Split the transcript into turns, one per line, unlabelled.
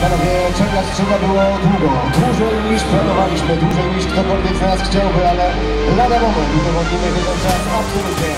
panowie, czekać trzeba było długo. Dłużej niż planowaliśmy, dłużej niż ktokolwiek z nas chciałby, ale lada moment udowodnimy, że ten czas absolutnie